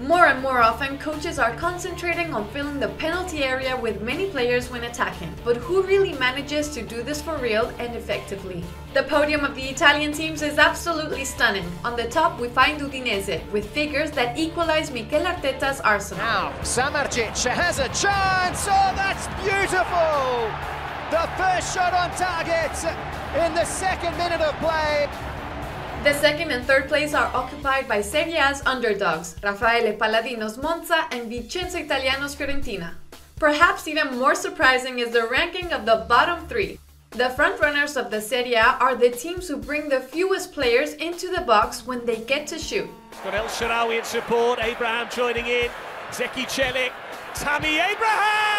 More and more often, coaches are concentrating on filling the penalty area with many players when attacking. But who really manages to do this for real and effectively? The podium of the Italian teams is absolutely stunning. On the top, we find Udinese, with figures that equalize Mikel Arteta's arsenal. Now, Samardzic has a chance! Oh, that's beautiful! The first shot on target in the second minute of play. The second and third place are occupied by Serie A's underdogs, Raffaele Palladino's Monza and Vincenzo Italiano's Fiorentina. Perhaps even more surprising is the ranking of the bottom three. The frontrunners of the Serie A are the teams who bring the fewest players into the box when they get to shoot. Got El Shaarawy in support, Abraham joining in, Zeki Celik, Tammy Abraham!